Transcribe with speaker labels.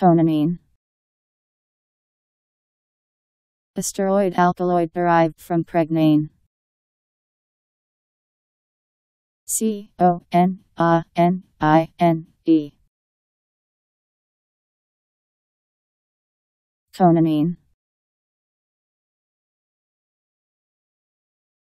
Speaker 1: Tonamine A steroid alkaloid derived from pregnane. C O N A N I N E. Conamine.